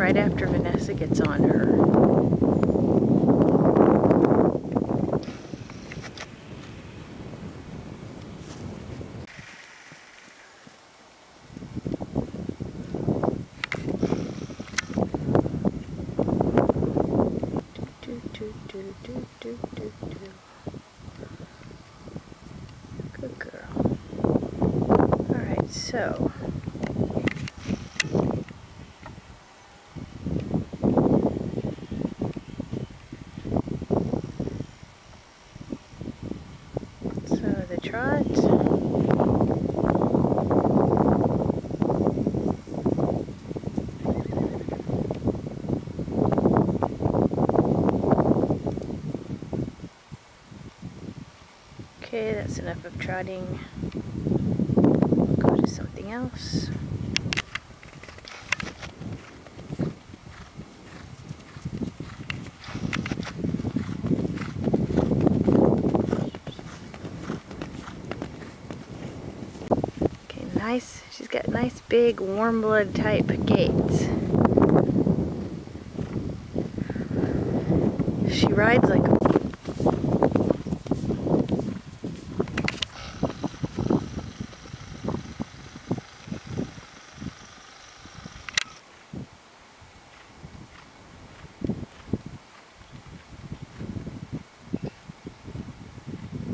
right after Vanessa gets on her. Good girl. Alright, so. So trot. Okay, that's enough of trotting. We'll go to something else. Okay, nice. She's got nice big warm blood type gaits. She rides like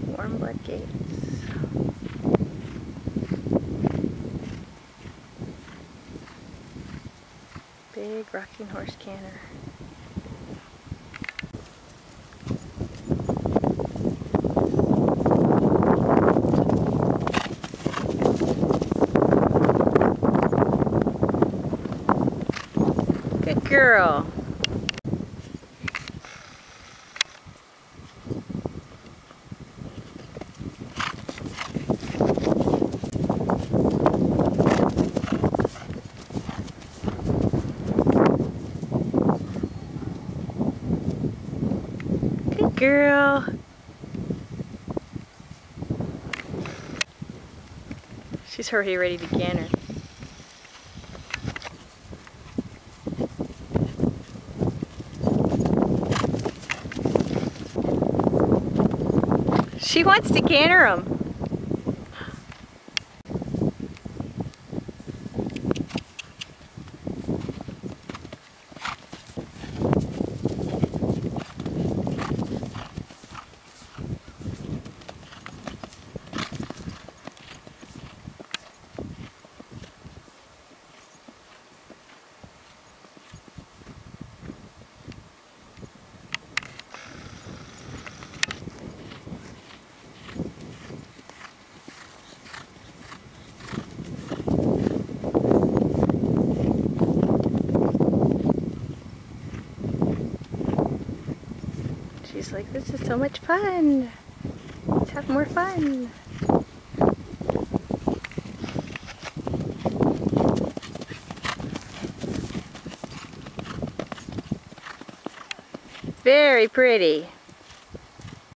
warm blood gaits. Rocking horse canter. Good girl. Good girl. She's already ready to canter. She wants to canter him. She's like, this is so much fun. Let's have more fun. Very pretty.